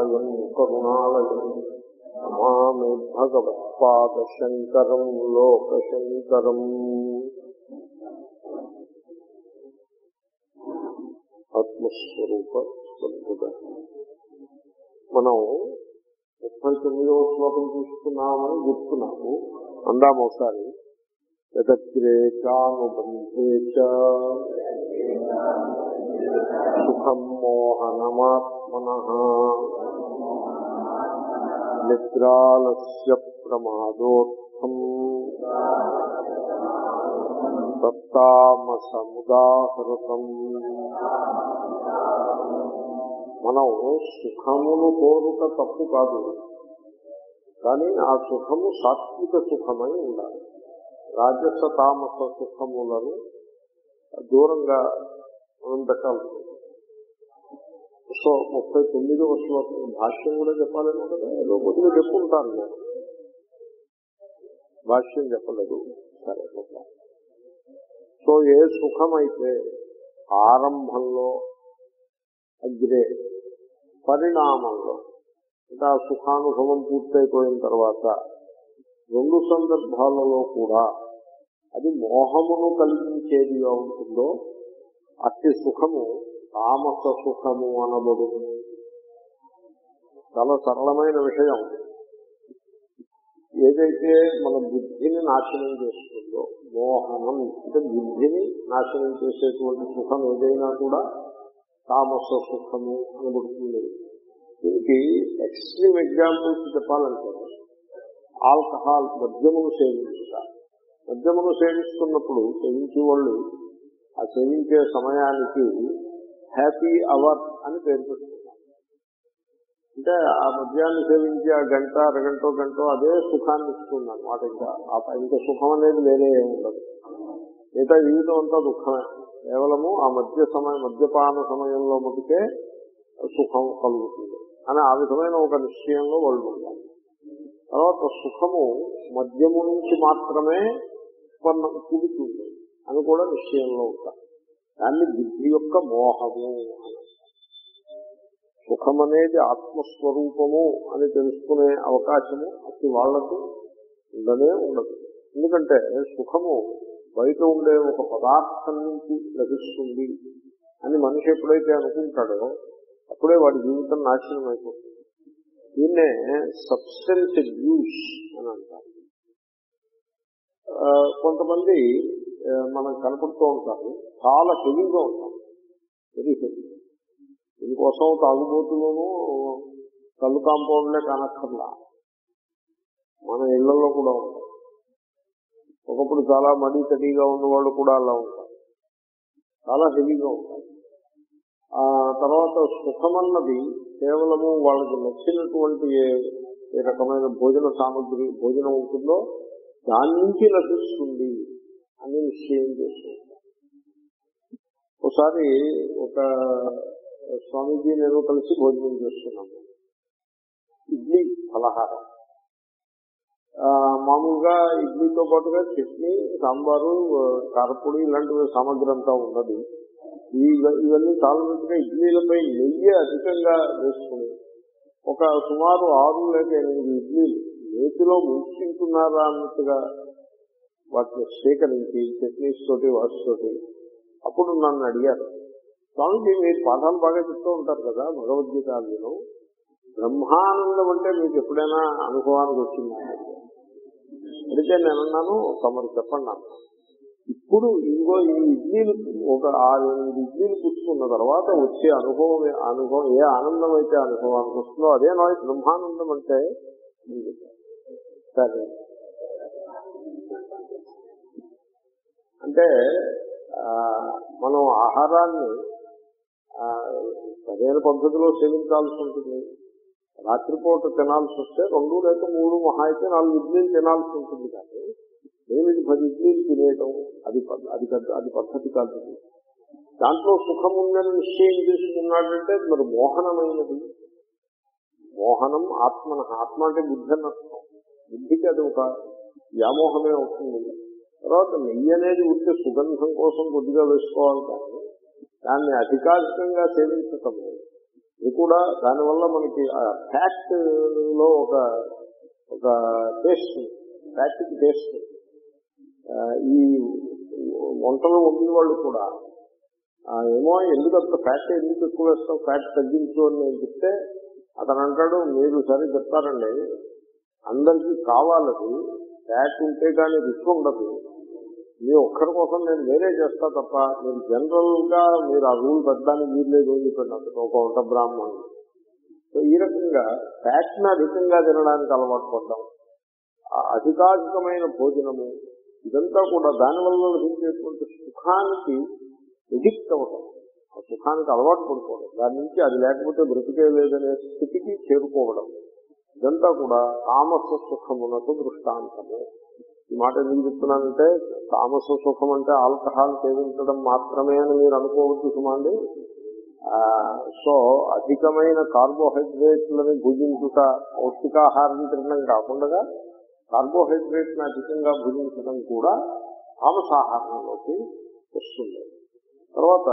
శ్రీమన్నారాయణాలయం కరుణాలయం నమామి భగవత్పాదశంకరం లోకశంకరం. ఆత్మస్వరూప సద్భుత మనం ముప్పై తొమ్మిదవ శ్లోకం చూసుకున్నామని గుర్తున్నాము అందాము ఒకసారి. యదగ్రేచానుబంధే చ సుఖం మోహనమాత్మన. నిద్రాలస్య ప్రమాదోత్థం దత్తామసముదాహృతం మనం సుఖమును కోరుట తప్పు కాదు కానీ ఆ సుఖము సాత్విక సుఖమై ఉండాలి. రాజస తామస సుఖములను దూరంగా మనం పెట్టాల్సి సో ముప్పై తొమ్మిదవ శ్లోకం భాష్యం కూడా చెప్పాలని కదా? ఏదో కొద్దిగా చెప్పుకుంటాను నేను భాష్యం చెప్పలేదు. సరే సో ఏ సుఖమైతే ఆరంభంలో అగ్రే పరిణామంలో అంటే ఆ సుఖానుభవం పూర్తయిపోయిన తర్వాత రెండు సందర్భాలలో కూడా అది మోహమును కలిగించేదిగా ఉంటుందో అట్టి సుఖము తామస సుఖము అనబడు. చాలా సరళమైన విషయం. ఏదైతే మన బుద్ధిని నాశనం చేస్తుందో మోహనం అంటే బుద్ధిని నాశనం చేసేటువంటి సుఖం ఏదైనా కూడా తామస సుఖము అనబడుతుంది. దీనికి ఎక్స్ట్రీమ్ ఎగ్జాంపుల్స్ చెప్పాలంటే ఆల్కహాల్ మద్యమును సేవించుట మద్యమును సేవిస్తున్నప్పుడు సేవించే వాళ్ళు ఆ సేవించే సమయానికి హ్యాపీ అవర్ అని పేరు పెట్టుకున్నాను అంటే ఆ మద్యాన్ని సేవించి ఆ గంట అరగంట గంట అదే సుఖాన్ని ఇస్తుంది అనమాట ఇంకా ఇంకా సుఖం అనేది వేరే ఉండదు మిగతా జీవితం అంతా దుఃఖమే. కేవలము ఆ మద్య సమయం మద్యపాన సమయంలో మటుకే సుఖం కలుగుతుంది. అని ఆ విధమైన ఒక నిశ్చయంలో వాళ్ళు ఉంటారు తర్వాత సుఖము మద్యము నుంచి మాత్రమే ఉత్పన్నం పుడుతుంది అని కూడా నిశ్చయంలో ఉంటారు. దాన్ని బుద్ధి యొక్క మోహము సుఖం అనేది ఆత్మస్వరూపము అని తెలుసుకునే అవకాశము అతి వాళ్ళకు ఉండనే ఉండదు. ఎందుకంటే సుఖము బయట ఉండే ఒక పదార్థం నుంచి లభిస్తుంది అని మనిషి ఎప్పుడైతే అనుకుంటాడో అప్పుడే వాడి జీవితం నాశనం అయిపోతుంది. దీన్నే సబ్స్టెన్స్ అబ్యూస్ అని అంటారు. కొంతమంది మనం కనపడుతూ ఉంటారు. చాలా హెవీగా ఉంటాం. వెరీ హెవీ దీనికోసం తాగుబోతులోనూ కళ్ళు కాంపౌండ్లే కానక్కర్లా. మన ఇళ్ళలో కూడా ఉంటాం ఒకప్పుడు చాలా మడి తడిగా ఉన్నవాళ్ళు కూడా అలా ఉంటారు. చాలా హెవీగా ఉంటారు ఆ తర్వాత సుఖమన్నది కేవలము వాళ్ళకి నచ్చినటువంటి ఏ రకమైన భోజన సామగ్రి భోజనం ఉంటుందో దాని నుంచి లభిస్తుంది అని నిశ్చయం చేస్తుంది. ఒకసారి ఒక స్వామీజీ నేను కలిసి భోజనం చేస్తున్నాము. ఇడ్లీ ఫలహారం మామూలుగా ఇడ్లీతో పాటుగా చట్నీ సాంబారు కారపొడి ఇలాంటివి సామగ్రి అంతా ఉన్నది ఇవన్నీ ఇవన్నీ చాలన్నట్టుగా ఇడ్లీలపై నెయ్యి అధికంగా వేసుకుని ఒక సుమారు ఆరు లేక ఎనిమిది ఇడ్లీలు నేతిలో ముంచుకుంటున్నారా అన్నట్టుగా వాటిని స్వీకరించి చట్నీస్ తోటి వాటితోటి అప్పుడు నన్ను అడిగారు. స్వామిజీ మీరు పాఠాలు బాగా చెప్తూ ఉంటారు కదా భగవద్గీత నేను బ్రహ్మానందం అంటే మీకు ఎప్పుడైనా అనుభవానికి వచ్చిందా? అడిగితే నేను అన్నాను తమరు చెప్పండి అన్నా ఇప్పుడు ఇంకో ఈ ఇడ్లీలు ఒక ఆరు ఎనిమిది ఇడ్లీలు పుచ్చుకున్న తర్వాత వచ్చే అనుభవం అనుభవం ఏ ఆనందం అయితే అనుభవానికి వస్తుందో అదే నా బ్రహ్మానందం అంటే సరే. అంటే మనం ఆహారాన్ని సరైన పద్ధతిలో సేవించాల్సి ఉంటుంది. రాత్రిపూట తినాల్సి వస్తే రెండు లేక మూడు మహా అయితే నాలుగు ఇడ్లీలు తినాల్సి ఉంటుంది కానీ ఎనిమిది పది ఇడ్లీలు తినేయడం అది అది అది పద్ధతి కాదు. దాంట్లో సుఖం ఉందని నిశ్చయం చేసుకున్నాడంటే మరి మోహనమైనది. మోహనం ఆత్మన ఆత్మ అంటే బుద్ధి అని బుద్ధికి అది ఒక వ్యామోహమే అవుతుంది. తర్వాత నెయ్యి అనేది ఉంటే సుగంధం కోసం కొద్దిగా వేసుకోవాలి కానీ దాన్ని అధికారికంగా సేవించటం ఇది కూడా దానివల్ల మనకి ఫ్యాక్ట్లో ఒక ఒక టేస్ట్ ఫ్యాక్ట్ టేస్ట్. ఈ వంటలు వండిన వాళ్ళు కూడా ఏమో ఎందుకు అంత ఫ్యాట్ ఎందుకు ఎక్కువ వేస్తాం ఫ్యాట్ తగ్గించు అని నేను చెప్తే అతను అంటాడు మీరు సరే చెప్తారండి అందరికీ కావాలది ఫ్యాట్ ఉంటే కానీ రుచి ఉండదు మీ ఒక్కరి కోసం నేను వేరే చేస్తా తప్ప నేను జనరల్గా మీరు ఆ రూల్ పెట్టడానికి వీల్లేదు అని చెప్పాను. అందుకు ఒక వంట బ్రాహ్మణుడు. సో ఈ రకంగా ఫ్యాట్ అధికంగా తినడానికి అలవాటు పడ్డాం. అధికాధికమైన భోజనము ఇదంతా కూడా దానివల్ల లభించేటువంటి సుఖానికి ఎడిక్ట్ అవ్వటం. ఆ సుఖానికి అలవాటు పడుకోవడం దాని నుంచి అది లేకపోతే బ్రతికే లేదనే స్థితికి చేరుకోవడం. ఇదంతా కూడా తామస సుఖమునకు దృష్టాంతము. ఈ మాట ఎందుకు చెప్తున్నానంటే తామస సుఖం అంటే ఆల్కహాల్ సేవించడం మాత్రమే అని మీరు అనుకోవచ్చు సుమాండి. సో అధికమైన కార్బోహైడ్రేట్లని భుజించుట పౌష్టికాహారం తినడం కాకుండా కార్బోహైడ్రేట్ని అధికంగా భుజించడం కూడా తామసాహారంలోకి వస్తుంది. తర్వాత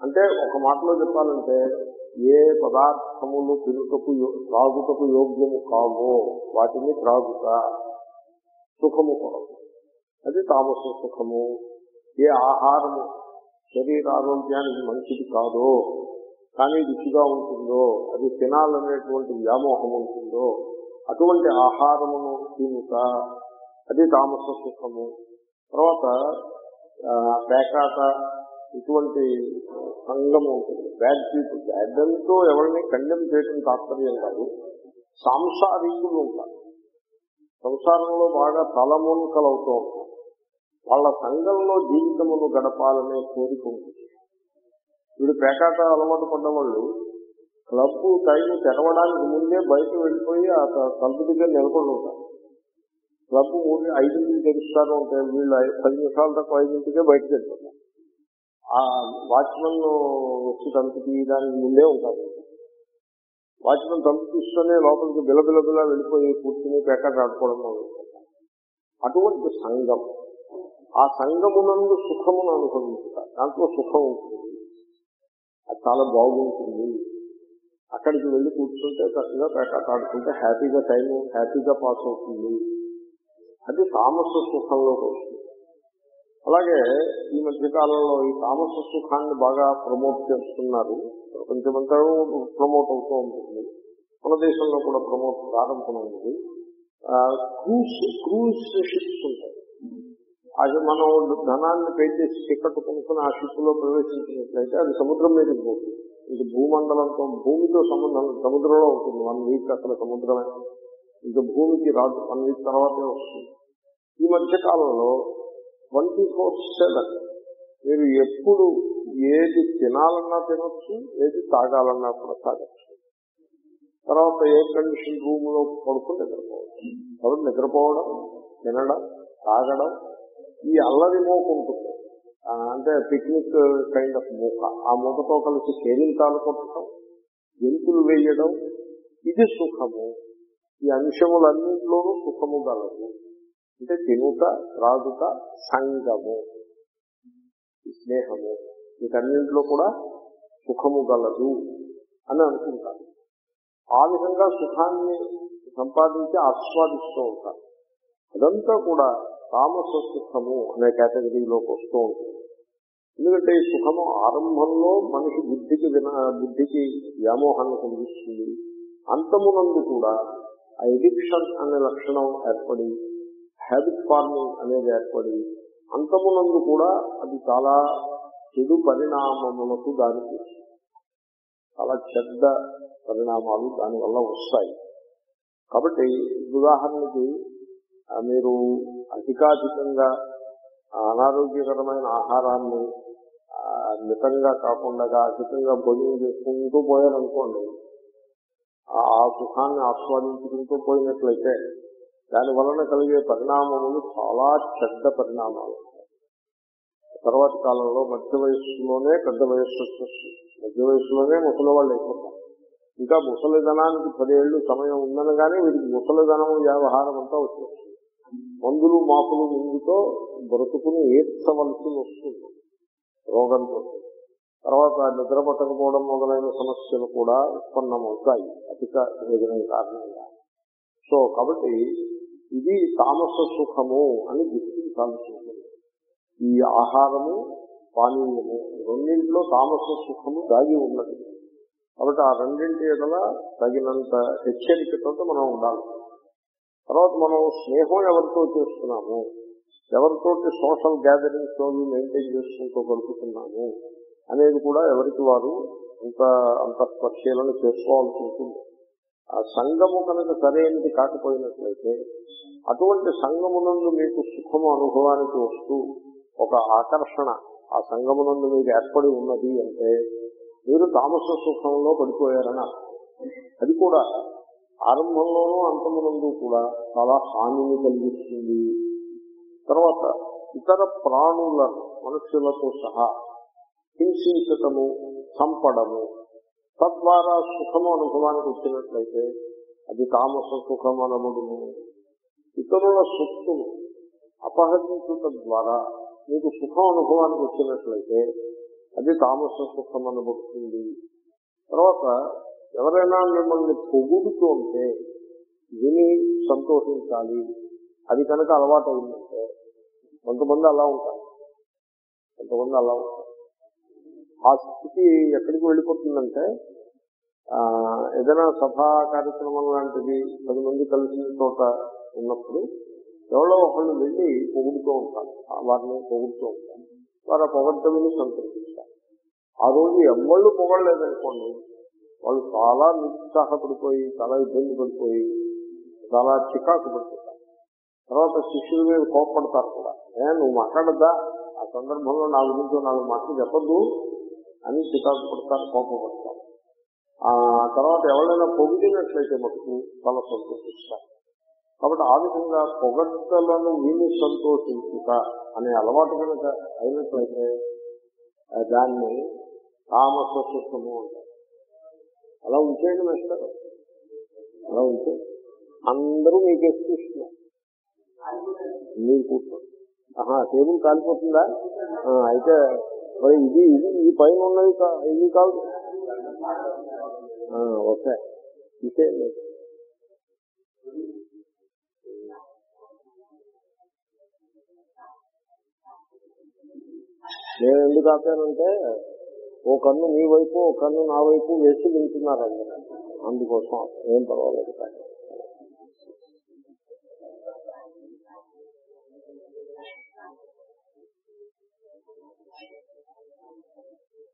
అంటే ఒక మాటలో చెప్పాలంటే ఏ పదార్థములు తినుటకు త్రాగుటకు యోగ్యము కావో వాటిని త్రాగుట. సుఖము కొరకు. అది తామస సుఖము. ఏ ఆహారము శరీరారోగ్యానికి మంచిది కాదో కానీ రుచిగా ఉంటుందో అది తినాలనేటువంటి వ్యామోహం ఉంటుందో అటువంటి ఆహారమును తినుట అది తామస సుఖము. తర్వాత పేకాట ఇటువంటి సంఘం ఉంటుంది. Bad people. బ్యాడ్ అంటూ ఎవరిని కండెమ్ చేయడం తాత్పర్యం కాదు. సాంసారికులు ఉంటారు. సంసారంలో బాగా తలమునకలవుతూ ఉంటారు వాళ్ళ సంఘంలో జీవితమును గడపాలనే కోరిక ఉంటుంది వీడు పేకాట అలవాటు పడ్డవాళ్ళు క్లబ్ టైం తెరవడానికి ముందే బయట వెళ్ళిపోయి ఆ తలుపు దగ్గర నిలబడి ఉంటారు. క్లబ్ మూడు ఐదింటికి తెరుస్తారు ఉంటే వీళ్ళు పది నిమిషాల తక్కువ ఐదింటికే బయటకు వెళ్తారు ఆ వాచ్మెన్ వచ్చి తలుపు తీయడానికి ముందే ఉంటారు. వాచ్మెన్ తలుపు చూస్తూనే లోపలికి బిలబిల వెళ్ళిపోయి కూర్చుని పేకాట ఆడుకోవడం అటువంటి సంఘం ఆ సంఘమునందు సుఖమును అనుభవించుతారు. దాంట్లో సుఖం ఉంటుంది. అది చాలా బాగుంటుంది. అక్కడికి వెళ్ళి కూర్చుంటే చక్కగా పేకాట ఆడుకుంటే హ్యాపీగా టైం హ్యాపీగా పాస్ అవుతుంది. అది తామస సుఖంలోకి వస్తుంది. అలాగే ఈ మధ్య కాలంలో ఈ తామస సుఖాన్ని బాగా ప్రమోట్ చేస్తున్నారు. ప్రపంచమంతా ప్రమోట్ అవుతూ ఉంటుంది. మన దేశంలో కూడా ప్రమోట్ ప్రారంభమైంది ఆ, క్రూజ్ క్రూజ్ షిప్స్ ఉంటాయి. అది మనం ధనాన్ని పే చేసి టికెట్ కొనుక్కుని ఆ షిప్లో ప్రవేశించినట్లయితే అది సముద్రం మీదకి పోతుంది. ఇది భూమండలంతో భూమితో సంబంధం సముద్రంలో ఉంటుంది. వన్ వీక్ అక్కడ సముద్రమే. ఇంకా భూమికి రాదు. వన్ వీక్ తర్వాతే వస్తుంది. ఈ మధ్య కాలంలో ట్వంటీ ఫోర్ సెవెన్. మీరు ఎప్పుడు ఏది తినాలన్నా తినొచ్చు ఏది తాగాలన్నా కూడా తాగొచ్చు. తర్వాత ఎయిర్ కండిషన్ రూమ్లో పడుకుని నిద్రపోవచ్చు. కాబట్టి నిద్రపోవడం తినడం తాగడం ఈ అల్లరి మోకుంటుంది అంటే పిక్నిక్ కైండ్ ఆఫ్ మూక. ఆ మూకతో కలిసి కేరింతాలు కొట్టడం జంతులు వేయడం ఇది సుఖము. ఈ అంశములన్నింటిలోనూ సుఖము గలదు. అంటే తినుట త్రాగుట సంగము. స్నేహము. వీటన్నింటిలో కూడా సుఖము గలదు అని అనుకుంటారు. ఆ విధంగా సుఖాన్ని సంపాదించి ఆస్వాదిస్తూ ఉంటారు. అదంతా కూడా తామస సుఖము అనే కేటగిరీలోకి వస్తూ ఉంటుంది. ఎందుకంటే ఈ సుఖము ఆరంభంలో మనిషి బుద్ధికి విన బుద్ధికి వ్యామోహాన్ని కలిగిస్తుంది. అంతమునందు కూడా ఆ ఎడిక్షన్ అనే లక్షణం ఏర్పడి హ్యాబిట్ ఫార్మింగ్ అనేది ఏర్పడి అంతమునందు కూడా అది చాలా చెడు పరిణామములకు దానికి చాలా చెడ్డ పరిణామాలు దానివల్ల వస్తాయి. కాబట్టి ఉదాహరణకి మీరు అధికాధికంగా అనారోగ్యకరమైన ఆహారాన్ని మితంగా కాకుండా అధికంగా భోజనం చేసుకుంటూ పోయారనుకోండి ఆ సుఖాన్ని ఆస్వాదించుకుంటూ పోయినట్లయితే దాని వలన కలిగే పరిణామములు చాలా చెడ్డ పరిణామాలు. తర్వాత కాలంలో మధ్య వయస్సులోనే పెద్ద వయస్సు వచ్చేస్తుంది మధ్య వయస్సులోనే ముసలి వాళ్ళు అయిపోతారు. ఇంకా ముసలిధనానికి పదేళ్ళు సమయం ఉందనగానే వీరికి ముసలిధనం వ్యవహారం అంతా వచ్చేస్తుంది. మందులు మాపులు ముందుతో బ్రతుకుని ఏడ్చవలసి వస్తుంది. రోగంతో తర్వాత నిద్ర పట్టకపోవడం మొదలైన సమస్యలు కూడా ఉత్పన్నమవుతాయి. అధిక భోజనం కారణంగా. సో కాబట్టి ఇది తామస సుఖము అని గుర్తించాల్సి ఉంటుంది ఈ ఆహారము పానీయము రెండింటిలో తామస సుఖము దాగి ఉన్నది. కాబట్టి ఆ రెండింటి ఎడల తగినంత హెచ్చరికతో మనం ఉండాలి. తర్వాత మనం స్నేహం ఎవరితో చేస్తున్నాము? ఎవరితోటి సోషల్ గ్యాదరింగ్స్ అవి మెయింటైన్ చేసుకుంటూ గడుపుతున్నాము? అనేది కూడా ఎవరికి వారు అంత అంత పరిశీలన చేసుకోవాల్సి ఉంటుంది. ఆ సంఘము కనుక సరైనది కాకపోయినట్లయితే అటువంటి సంగమునందు మీకు సుఖము అనుభవానికి వస్తూ ఒక ఆకర్షణ ఆ సంగమునందు మీకు ఏర్పడి ఉన్నది అంటే మీరు తామస సుఖంలో పడిపోయారని అది కూడా ఆరంభంలోనూ అంతమునందు కూడా చాలా హానిని కలిగిస్తుంది. తర్వాత ఇతర ప్రాణుల మనుషులతో సహా హింసించటము చంపడము తద్వారా సుఖము అనుభవానికి వచ్చినట్లయితే అది తామస సుఖం అనబడును ఇతరుల సొత్తును అపహరించడం ద్వారా మీకు సుఖం అనుభవానికి వచ్చినట్లయితే అది తామస సుఖం అనబడుతుంది తర్వాత ఎవరైనా మిమ్మల్ని పొగుడుతూ ఉంటే విని సంతోషించాలి. అది కనుక అలవాటు అయిందంటే కొంతమంది అలా ఉంటారు. కొంతమంది అలా ఉంటారు. ఆ స్థితి ఎక్కడికి వెళ్ళిపోతుందంటే ఏదైనా సభా కార్యక్రమం లాంటిది పది మంది కలిసిన చోట ఉన్నప్పుడు ఎవరో ఒకళ్ళు వెళ్ళి పొగుడుతూ ఉంటారు. వారిని పొగుడుతూ ఉంటారు. వారు ఆ పొగడ్డమిని సంతృప్తిస్తారు. ఆ రోజు ఎవళ్ళు పొగడలేదనుకోండి వాళ్ళు చాలా నిరుత్సాహపడిపోయి చాలా ఇబ్బంది పడిపోయి చాలా చికాకు పడిపోతారు. తర్వాత శిష్యుల మీద కోప్పడతారు కూడా. ఏ నువ్వు మాట్లాడద్దా? ఆ సందర్భంలో నా గురించి నాలుగు మాటలు చెప్పద్దు. అని చికాకు పడతారు కోపపడతారు. ఆ తర్వాత ఎవరైనా పొగిడినట్లయితే మటుకు చాలా సంతోషిస్తారు కాబట్టి ఆ విధంగా పొగడ్తలను విని సంతోషించుట అనే అలవాటు కనుక అయినట్లయితే దాన్ని తామస సుఖము అంటారు. అలా ఉంచేయండి వేస్తారు అలా ఉంటే అందరూ మీకు ఎక్కిస్తున్నారు మీరు కూర్చోండి. టేబుల్ కాలిపోతుందా? అయితే మరి ఇది ఇది ఈ పైన ఉన్నది ఇది కాదు. ఓకే. ఇదే. నేను ఎందుకు ఆపానంటే ఓ కన్ను మీ వైపు ఓ కన్ను నా వైపు వేసి వింటున్నారు అందరూ. అందుకోసం. ఏం పర్వాలేదు కానీ.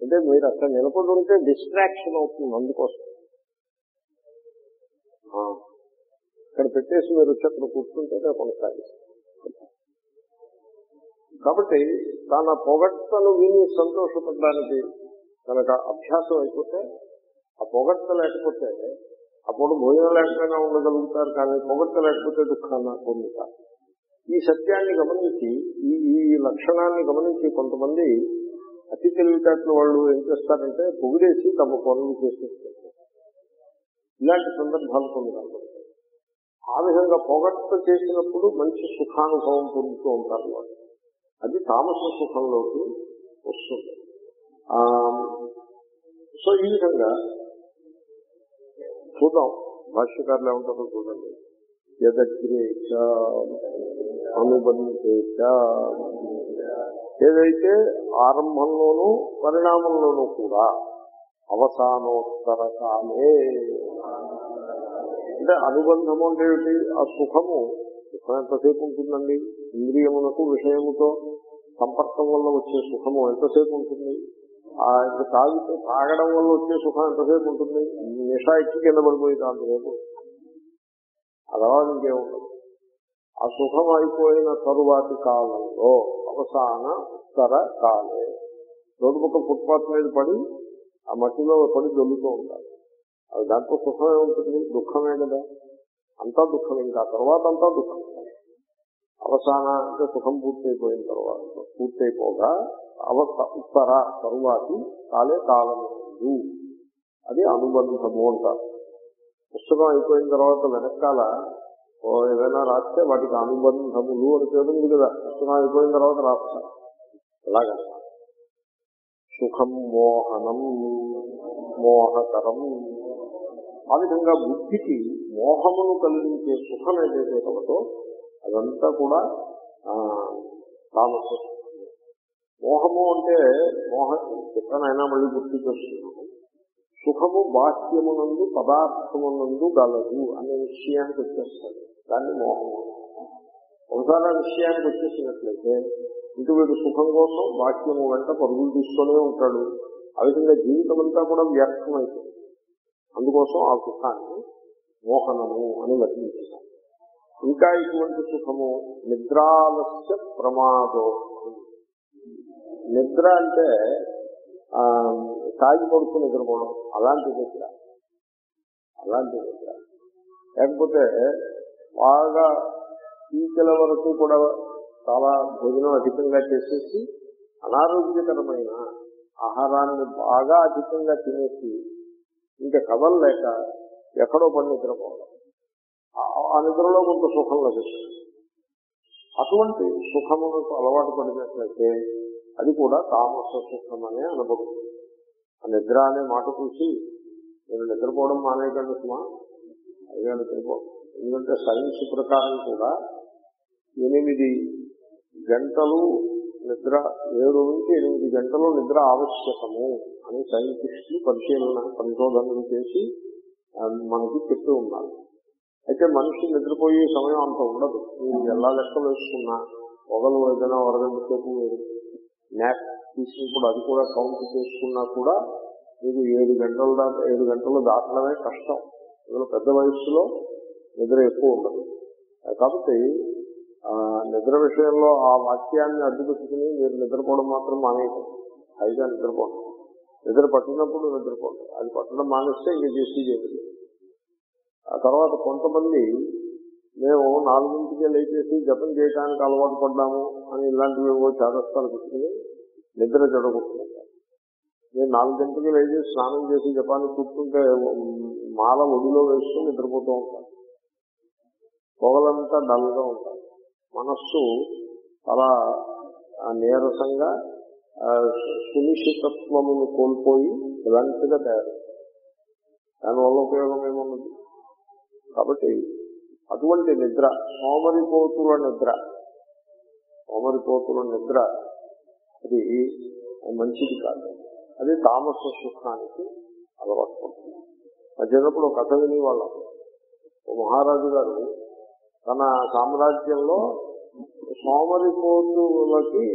అంటే మీరు అక్కడ నిలబడి ఉంటే డిస్ట్రాక్షన్ అవుతుంది అందుకోసం. ఇక్కడ పెట్టేసి మీరు వచ్చి అక్కడ కూర్చుంటే నేను కొనసాగిస్తాను కాబట్టి తన పొగడ్తను విని సంతోషపడడానికి కనుక అభ్యాసం అయిపోతే ఆ పొగడ్త లేకపోతే అప్పుడు భోజనం లేకపోయినా ఉండగలుగుతారు కానీ పొగడ్త లేకపోతే దుఃఖాన్ని పొందుతారు. ఈ సత్యాన్ని గమనించి ఈ ఈ లక్షణాన్ని గమనించి కొంతమంది అతి తెలివితేటలు వాళ్ళు ఏం చేస్తారంటే పొగిడేసి తమ పనులు చేసేస్తారు. ఇలాంటి సందర్భాలు కొన్ని కనబడతాయి ఆ విధంగా పొగట్ట చేసినప్పుడు మంచి సుఖానుభవం పొందుతూ ఉంటారు వాళ్ళు. అది తామస సుఖంలోకి వస్తుంది. సో ఈ విధంగా చూద్దాం. భాష్యకారులు ఏమంటారో చూడండి. యదగ్రేచ అనుబంధేచ ఏదైతే ఆరంభంలోనూ పరిణామంలోనూ కూడా అవసానోత్తర కాలే అంటే అనుబంధము అంటే ఏమిటి? ఆ సుఖము సుఖం ఎంతసేపు ఉంటుందండి? ఇంద్రియమునకు విషయముతో సంపర్కం వల్ల వచ్చే సుఖము ఎంతసేపు ఉంటుంది? ఆ ఇంకా తాగితే తాగడం వల్ల వచ్చే సుఖం ఎంతసేపు ఉంటుంది? నిషా ఎక్కి కింద పడిపోయింది అంతసేపు. అలా ఇంకేముంటుంది ఆ సుఖం అయిపోయిన తరువాతి కాలంలో అవసాన ఉత్తర కాలే. రోడ్డు పక్క ఫుట్పాత్ మీద పడి ఆ మట్టిలో పడి దొల్లుతూ ఉంటారు. అది దాంట్లో సుఖమే ఉంటుంది దుఃఖమే కదా. అంతా దుఃఖం ఇంకా తర్వాత అంతా దుఃఖం. అవసాన అంటే సుఖం పూర్తయిపోయిన తర్వాత పూర్తయిపోగా అవస్థ ఉత్తర తరువాతి కాలే కాలము అది అనుబంధము అంటారు. పుస్తకం అయిపోయిన తర్వాత వెనకాల ఏదైనా రాస్తే వాటికి అనుబంధములు అని పేరు కదా. పుస్తకం అయిపోయిన తర్వాత రాస్తారు అలాగే. సుఖం మోహనం మోహకరం. ఆ విధంగా బుద్ధికి మోహమును కలిగించే సుఖం ఏదైతే కలదో అదంతా కూడా ఆ, మోహము అంటే మోహ చెప్పనైనా మళ్ళీ గుర్తు చేస్తున్నాము సుఖము బాహ్యమునందు పదార్థమునందు గలదు అనే విషయానికి వచ్చేస్తాడు దాన్ని మోహము సంసార విషయానికి వచ్చేసినట్లయితే ఇటు వీడు సుఖం కోసం వాక్యం వెంట పరుగులు తీసుకొనే ఉంటాడు. ఆ విధంగా జీవితం అంతా కూడా వ్యర్థమైపోతుంది. అందుకోసం ఆ సుఖాన్ని మోహనము అని వర్ణించారు. ఇంకా ఇటువంటి సుఖము నిద్రాలస్య ప్రమాదో. నిద్ర అంటే తాగి పడుకు నిద్రపోవడం. అలాంటి నిద్ర. అలాంటి నిద్ర. లేకపోతే బాగా ఈకల వరకు కూడా చాలా భోజనం అధికంగా చేసేసి అనారోగ్యకరమైన ఆహారాన్ని బాగా అధికంగా తినేసి ఇంకా కదలలేక ఎక్కడో పడి నిద్రపోవడం. ఆ- నిద్రలో కొంత సుఖం లభిస్తుంది. అటువంటి సుఖములకు అలవాటు పడినట్లయితే అది కూడా తామస సుఖం అనే అనుభవం ఆ నిద్ర అనే మాట చూసి నేను నిద్రపోవడం మానేయకండి సుమా అదిగా నిద్రపో. ఎందుకంటే సైన్స్ ప్రకారం కూడా ఎనిమిది గంటలు నిద్ర ఏడు నుంచి ఎనిమిది గంటలు నిద్ర ఆవశ్యకము అని సైంటిస్టులు పరిశీలన పరిశోధనలు చేసి మనకి చెప్తూ ఉన్నారు. అయితే మనిషి నిద్రపోయే సమయం అంత ఉండదు. మీరు ఎలా లెక్క వేసుకున్నా? పొగలు ఏదైనా వరగంట సేపు న్యాప్ తీసుకున్నప్పుడు అది కూడా కౌంట్ చేసుకున్నా కూడా మీకు ఏడు గంటలు దాకా ఏడు గంటలు దాటడమే కష్టం. పెద్ద వయస్సులో నిద్ర ఎక్కువ ఉండదు. కాబట్టి నిద్ర విషయంలో ఆ వాక్యాన్ని అడ్డుపెట్టుకుని మీరు నిద్రపోవడం మాత్రం మానేయకండి. హైగా నిద్రపోవడం నిద్ర పట్టినప్పుడు నిద్రపోండి. అది పట్టడం మానేస్తే ఇంక చేసి చేయండి. ఆ తర్వాత కొంతమంది మేము నాలుగింటికే లేచేసి జపం చేయడానికి అలవాటు పడ్డాము అని ఇలాంటివి ఏవో చేదస్తాలు పెట్టుకుని నిద్ర చెడగొట్టుకుంటారు. నేను నాలుగింటికి లేచి స్నానం చేసి జపాన్ని కూర్చుంటే మాల ఒడిలో వేసుకుని నిద్రపోతూ ఉంటాను పొగలంతా డల్గా ఉంటాయి మనస్సు చాలా నీరసంగా ఆ, సునిశ్చితత్వమును కోల్పోయి ఇలాంటిగా తయారు దానివల్ల ఉపయోగం ఏమున్నది? కాబట్టి అటువంటి నిద్ర సోమరిపోతుల నిద్ర సోమరిపోతుల నిద్ర అది మంచిది కాదు. అది తామస సుఖానికి అలవాటు పడుతుంది. ఆ చిన్నప్పుడు కథ వినేవాళ్ళం. మహారాజు గారు తన సామ్రాజ్యంలో సోమరిపోతులకి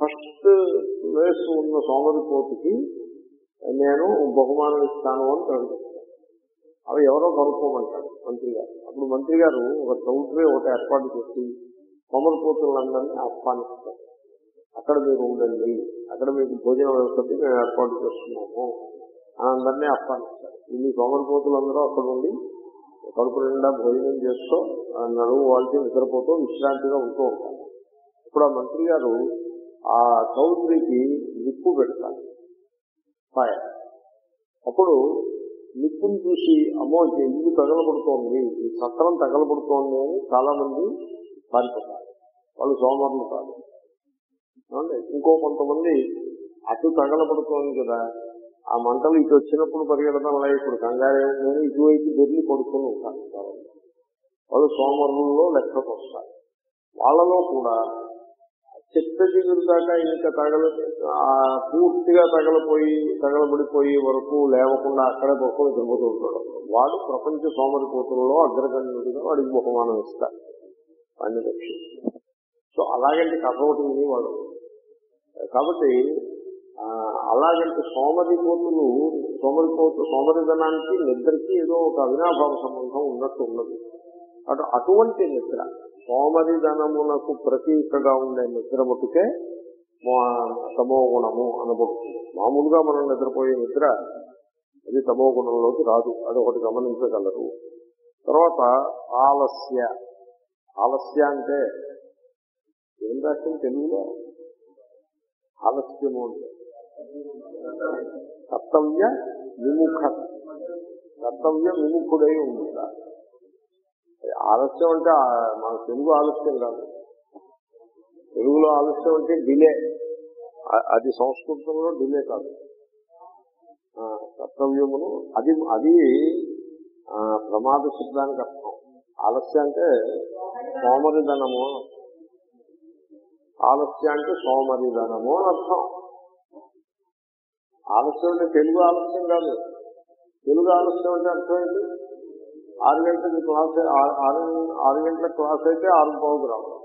ఫస్ట్ ప్లేస్ ఉన్న సోమరిపోతుకి నేను బహుమానం ఇస్తాను అని ప్రకటిస్తాను అవి ఎవరో కనుక్కోమంటాడు మంత్రి గారు అప్పుడు మంత్రి గారు ఒక చౌట్రీ ఒకటి ఏర్పాటు చేసి సోమరిపోతులందరినీ ఆహ్వానిస్తారు. అక్కడ మీరు ఉండండి అక్కడ మీకు భోజన వ్యవస్థకి మేము ఏర్పాటు చేస్తున్నాము అని అందరినీ ఆహ్వానిస్తారు. ఇన్ని సోమరిపోతులందరూ అక్కడ ఉండి కడుపు నిండా భోజనం చేస్తూ ఆ నడుము వాళ్ళకి నిద్రపోతూ విశ్రాంతిగా ఉంటూ ఉంటారు. ఇప్పుడు ఆ మంత్రి గారు ఆ చౌదరికి నిప్పు పెడతారు. ఫైర్ అప్పుడు నిప్పుని చూసి అమ్మో ఈ ఇల్లు తగలబడుతోంది? ఈ సత్రం తగలబడుతోంది అని చాలా మంది పారిపోతారు వాళ్ళు సోమరులు కాదు. ఇంకో కొంతమంది అటు తగలబడుతోంది కదా ఆ మంటలు ఇటు వచ్చినప్పుడు పరిగెడతాం అలా ఇప్పుడు కంగారే. నేను ఇటువైపు దొరికి పడుకుని ఉంటాను వాళ్ళు సోమరులలో లెక్కకు వస్తారు. వాళ్ళలో కూడా చెత్త దిగురు దాకా ఇంకా తగల పూర్తిగా తగలపోయి తగలబడిపోయే వరకు లేవకుండా అక్కడే పడుకొని దిగుతూ ఉంటాడు. వాడు ప్రపంచ సోమరిపోతులలో అగ్రగణ్యుడిగా వాడికి బహుమానం ఇస్తారు. వాడిని రక్షిస్తారు. సో అలాగంటే కథ ఒకటి వాళ్ళు కాబట్టి అలాగంటే సోమరి కోతులు సోమరిపోతులు సోమరిపోతు సోమరిధనానికి నిద్రకి ఏదో ఒక అవినాభావ సంబంధం ఉన్నట్టు ఉన్నది. అటు అటువంటి నిద్ర సోమరిధనమునకు ప్రతీకగా ఉండే నిద్ర మటుకే తమోగుణము అనబడుతుంది. మామూలుగా మనం నిద్రపోయే నిద్ర అది తమోగుణంలోకి రాదు అది ఒకటి గమనించగలరు. తర్వాత ఆలస్య ఆలస్య అంటే ఏం రాసింది తెలుగులో? ఆలస్యము అంటే కర్తవ్య విముఖ. కర్తవ్య విముఖుడై ఉందా ఆలస్యం అంటే మన తెలుగు ఆలస్యం కాదు. తెలుగులో ఆలస్యం అంటే డిలే. అది సంస్కృతంలో డిలే కాదు. కర్తవ్యములు అది అది ప్రమాద శబ్దానికి అర్థం. ఆలస్యం అంటే సోమరిధనము అని ఆలస్యం అంటే సోమరిధనము అని అర్థం. ఆలస్యం అంటే తెలుగు ఆలస్యం కాదు. తెలుగు ఆలస్యం అంటే అర్థం ఏంటి ఆరు గంటలకి క్లాస్ ఆరు ఆరు గంటల క్లాస్ అయితే ఆరు పావుకు రావడం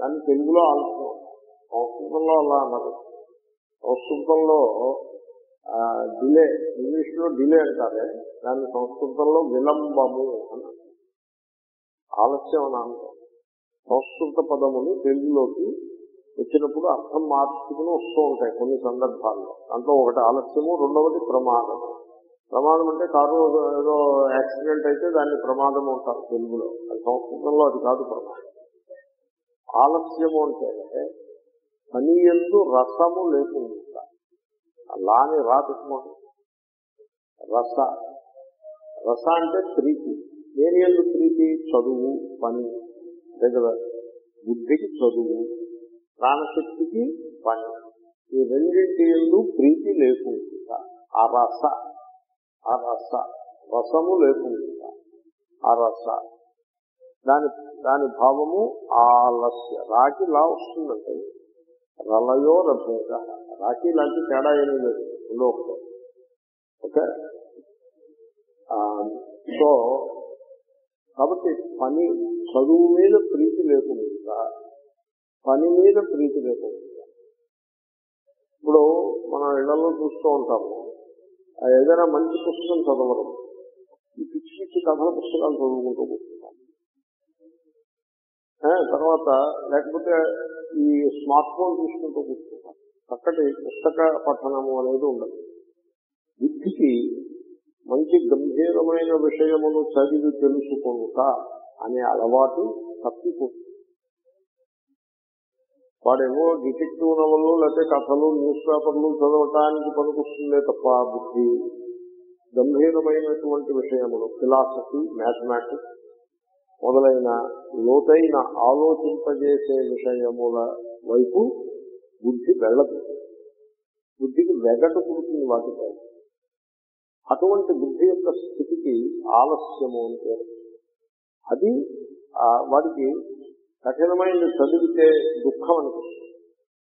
దాన్ని తెలుగులో ఆలస్యం. సంస్కృతంలో అలా అన్నారు. సంస్కృతంలో డిలే ఇంగ్లీష్లో డిలే అంటారే దాన్ని సంస్కృతంలో విలంబము అన్నారు. ఆలస్యం అని అంటాం సంస్కృత పదములు తెలుగులోకి వచ్చినప్పుడు అర్థం మార్చుకుని వస్తూ ఉంటాయి కొన్ని సందర్భాల్లో. దాంట్లో ఒకటి ఆలస్యము రెండవది ప్రమాదము ప్రమాదం అంటే కారు ఏదో యాక్సిడెంట్ అయితే దాన్ని ప్రమాదం అంటారు తెలుగులో. అది సంస్కృతంలో అది కాదు ప్రమాదం. ఆలస్యము అంటే పని ఎందు రసము లేకుండా. లాని రా రస. రస అంటే ప్రీతి. దేని ఎందు ప్రీతి? చదువు పని. అదే బుద్ధికి చదువు. ప్రాణశక్తికి పని. ఈ రెండింటి ప్రీతి లేకుండా ఆ రస ఆ రస రసము లేకుండా ఆ రస. దాని దాని భావము ఆలస్య రాకి లా వస్తుందంటే రలయో రభేద రాకి లాంటి తేడా ఏమీ లేదు రెండో ఓకే? సో కాబట్టి పని చదువు మీద ప్రీతి లేకుండా పని మీద ప్రీతి లేకుండా ఇప్పుడు మనం ఇళ్ళలో చూస్తూ ఉంటాము ఆ ఏదైనా మంచి పుస్తకం చదవడం ఈ పిచ్చి పిచ్చి కథల పుస్తకాలు చదువుకుంటూ కూర్చుంటాం తర్వాత లేకపోతే ఈ స్మార్ట్ ఫోన్ చూసుకుంటూ కూర్చుంటాం చక్కటి పుస్తక పఠనము అనేది ఉండదు. బుద్ధికి మంచి గంభీరమైన విషయమును చదివి తెలుసుకుంటా అనే అలవాటు తప్పిపోతుంది. వాడేమో డిటెక్టివ్ నవలు లేకపోతే కథలు న్యూస్ పేపర్లు చదవటానికి పనికొస్తుందే తప్ప బుద్ధి. గంభీరమైనటువంటి విషయములు. ఫిలాసఫీ మ్యాథమెటిక్స్ మొదలైన లోతైన ఆలోచింపజేసే విషయముల వైపు బుద్ధి వెళ్ళదు బుద్ధికి వెగటు పుడుతుంది వాటిపై అటువంటి బుద్ధి యొక్క స్థితికి ఆలస్యము అని పేరు. అది వాడికి కఠినమైనది చదివితే దుఃఖం అనిపిస్తుంది.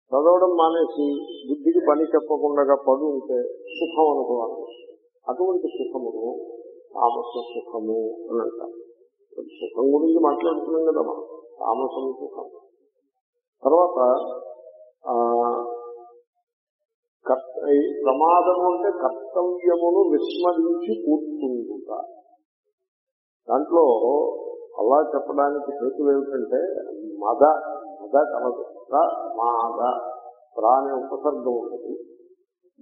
చదవడం మానేసి బుద్ధికి పని చెప్పకుండా పడు ఉంటే సుఖం అనుకోవాలి అటువంటి సుఖమును తామస సుఖము అని అంటారు. సుఖం గురించి మాట్లాడుతున్నాం కదా మనం. తామసం సుఖం. తర్వాత ఈ ప్రమాదము అంటే కర్తవ్యమును విస్మరించి కూర్చుంటుంట దాంట్లో అలా చెప్పడానికి హేతులు ఏమిటంటే మద మద కలదు. మాద ప్రా అనే ఉపసర్గం ఉంటుంది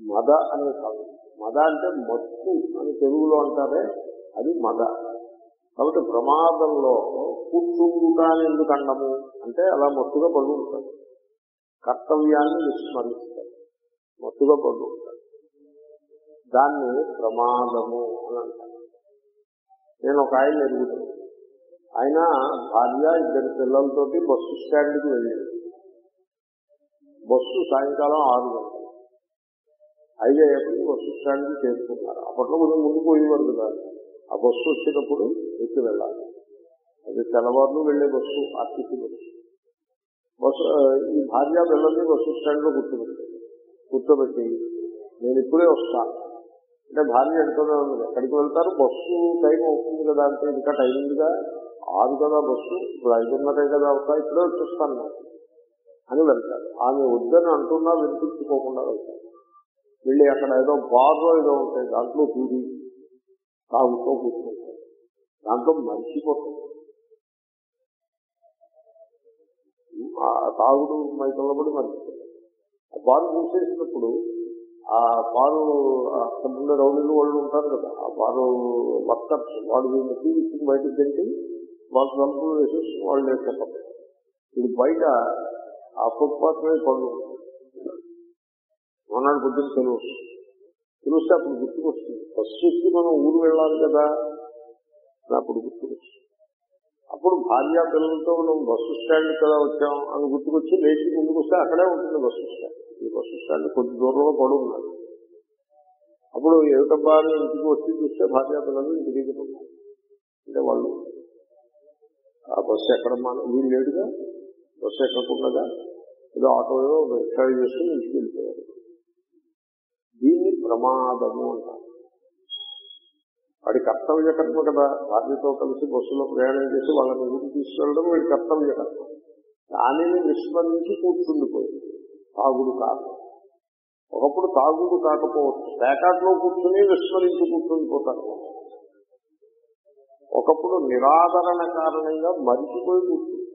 మద అనే కాదు మద అంటే మత్తు అని తెలుగులో అంటారే అది మద. కాబట్టి ప్రమాదంలో కూర్చుంటుట ఎందుకు అండము? అంటే అలా మత్తుగా పడు ఉంటాడు కర్తవ్యాన్ని విస్మరిస్తాడు మత్తుగా పడు ఉంటాడు దాన్ని ప్రమాదము అని అంటారు. నేను ఒక ఆయన ఎరుగుతాను ఆయన భార్య ఇద్దరు పిల్లలతోటి బస్సు స్టాండ్కి వెళ్ళాడు బస్సు సాయంకాలం ఆరు గంటలు. ఐదు అయ్యేప్పటికి బస్సు స్టాండ్కి చేరుకున్నారు. అప్పట్లో కొంచెం ముందు పోయేవారు కదా. ఆ బస్సు వచ్చినప్పుడు ఎక్కి వెళ్ళాలి. అది తెల్లవారులు వెళ్ళే బస్సు ఆర్టీసీ బస్సు. బస్సు ఈ భార్య పిల్లల్ని బస్సు స్టాండ్లో కూర్చోబెట్టారు కూర్చోబెట్టి నేను ఇప్పుడే వస్తాను అంటే భార్య ఎంతోనే ఉంది ఎక్కడికి వెళ్తారు? బస్సు టైం అవుతుంది కదా అంటే ఇంకా టైం ఉందిగా? ఆరు కదా బస్సు ఇప్పుడు ఐదున్నరే కదా అవుతా ఇప్పుడే వచ్చేస్తాను నేను. అని వెళ్తాడు ఆమె వద్దని అంటున్నా వినిపించుకోకుండా వెళ్తాడు వెళ్ళి అక్కడ ఏదో బార్లో ఏదో ఉంటాయి దాంట్లో కూడి తాగుతో కూర్చుంటాడు దాంట్లో మర్చిపోతుంది తాగుడు మైకంలో పడి మర్చిపోతుంది ఆ బారు చూసేసినప్పుడు ఆ బారు అక్కడ ఉండే రౌడీలు వాళ్ళు ఉంటారు కదా ఆ బారు వర్కర్స్ వాళ్ళు వీళ్ళని తీసుకుని బయటకు తింటే వాళ్ళు తలుపులు వేసేసి వాళ్ళు చెప్పండి ఇది బయట ఆ ఫుట్పాత్ మీద పళ్ళు మొన్నటి పొద్దున తెలుసు తెలిస్తే అప్పుడు గుర్తుకొస్తుంది. ఫస్ట్ వచ్చి మనం ఊరు వెళ్ళాలి కదా. అప్పుడు గుర్తుకొస్తుంది. అప్పుడు భార్యా పిల్లలతో మనం బస్సు స్టాండ్ కదా వచ్చాం అని గుర్తుకొచ్చి లేచి ముందుకు వస్తే అక్కడే ఉంటుంది బస్సు స్టాండ్. ఈ బస్సు స్టాండ్ కొద్ది దూరంలో పడున్నాడు అప్పుడు ఏమిటబ్బా అని ఇంటికి వచ్చి చూస్తే భార్యా పిల్లలు ఇంటి దగ్గర అంటే వాళ్ళు ఆ బస్సు ఎక్కడ మన వీళ్ళు లేడుగా? బస్సు ఎక్కకుండా ఏదో ఆటోలో రిక్షా చేసుకుని ఇంటికి వెళ్ళిపోయారు దీన్ని ప్రమాదము అంటారు. వాడి కర్తవ్య కర్మ కదా. భార్యతో కలిసి బస్సులో ప్రయాణం చేసి వాళ్ళని ఎదురు తీసుకెళ్ళడం వీడి కర్తవ్య కర్మ. దానిని విస్మరించి కూర్చుండిపోయింది తాగుడు కాదు ఒకప్పుడు తాగుడు కాకపోవచ్చు. ప్యాకాట్లో కూర్చుని విస్మరించి కూర్చుండిపోతారు. ఒకప్పుడు నిరాదరణ కారణంగా మరిచిపోయి కూర్చుంది